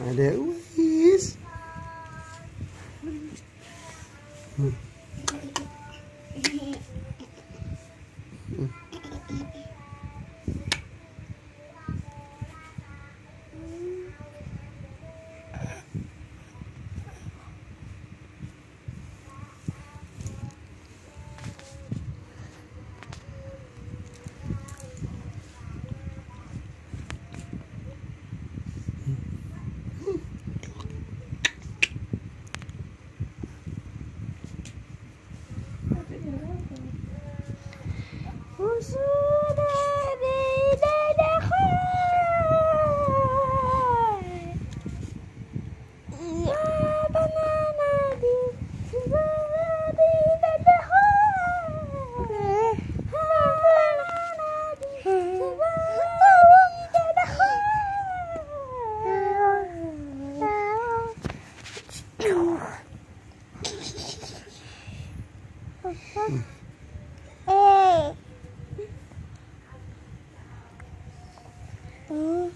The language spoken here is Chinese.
And there he. Hmm. Okay. Mm-hmm.